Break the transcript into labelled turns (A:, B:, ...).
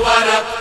A: Akbuwa